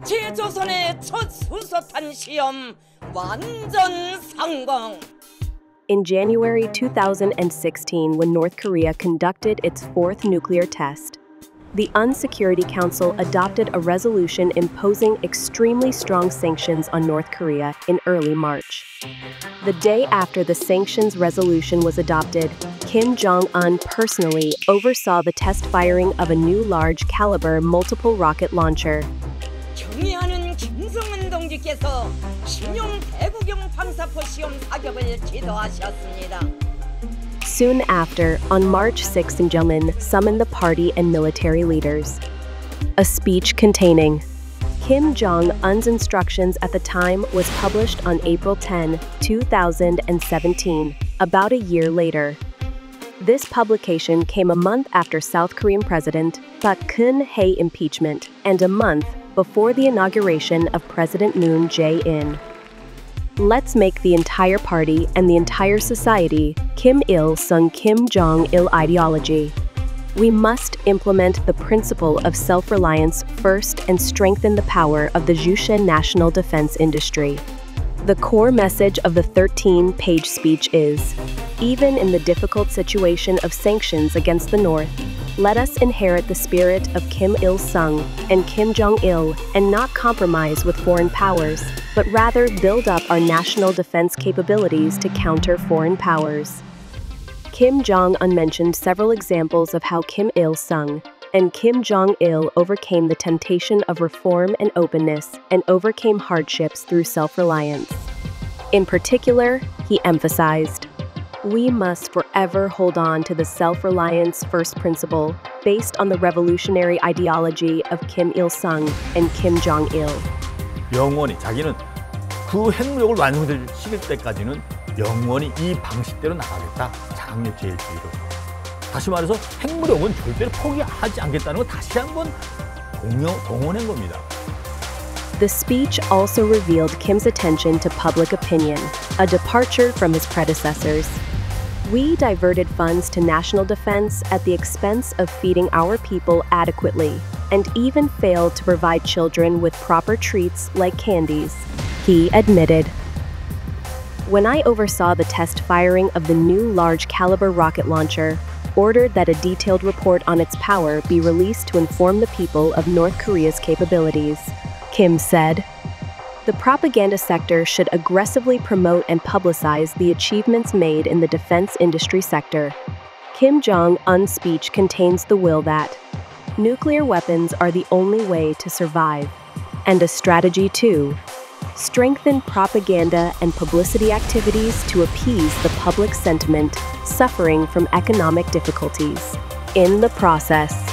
제조선의 첫 시험 완전 성공. In January 2016, when North Korea conducted its fourth nuclear test, the UN Security Council adopted a resolution imposing extremely strong sanctions on North Korea in early March. The day after the sanctions resolution was adopted, Kim Jong un personally oversaw the test firing of a new large caliber multiple rocket launcher, 경의하는 김성은 동지께서 신용 대구경 방사포 시험 사격을 지도하셨습니다. Soon after, on March 6, Kim Jong un summoned the party and military leaders. A speech containing Kim Jong un's instructions at the time was published on April 10, 2017, about a year later. This publication came a month after South Korean President Park Geun-hye impeachment and a month before the inauguration of President Moon Jae-in. Let's make the entire party and the entire society Kim Il sung Kim Jong il ideology. We must implement the principle of self reliance first and strengthen the power of the Juche national defense industry. The core message of the 13 page speech is even in the difficult situation of sanctions against the North, let us inherit the spirit of Kim Il sung and Kim Jong il and not compromise with foreign powers, but rather build up our national defense capabilities to counter foreign powers. Kim Jong un mentioned several examples of how Kim Il sung and Kim Jong il overcame the temptation of reform and openness and overcame hardships through self reliance. In particular, he emphasized we must forever hold on to the self reliance first principle based on the revolutionary ideology of Kim Il sung and Kim Jong il. 영원히 자기는 그 핵무력을 완성시킬 때까지는 영원히 이 방식대로 나가겠다. 장력 제일주의로. 다시 말해서 핵무력은 절대로 포기하지 않겠다는 걸 다시 한번 동원한 겁니다. The speech also revealed Kim's attention to public opinion, a departure from his predecessors. We diverted funds to national defense at the expense of feeding our people adequately, and even failed to provide children with proper treats like candies, he admitted. When I oversaw the test firing of the new large caliber rocket launcher, ordered that a detailed report on its power be released to inform the people of North Korea's capabilities, Kim said. The propaganda sector should aggressively promote and publicize the achievements made in the defense industry sector. Kim Jong un's speech contains the will that nuclear weapons are the only way to survive, and a strategy to strengthen propaganda and publicity activities to appease the public sentiment suffering from economic difficulties. In the process,